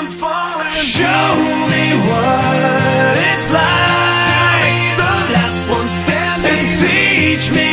I'm falling. Show me what it's like. To be the last one standing. And teach me.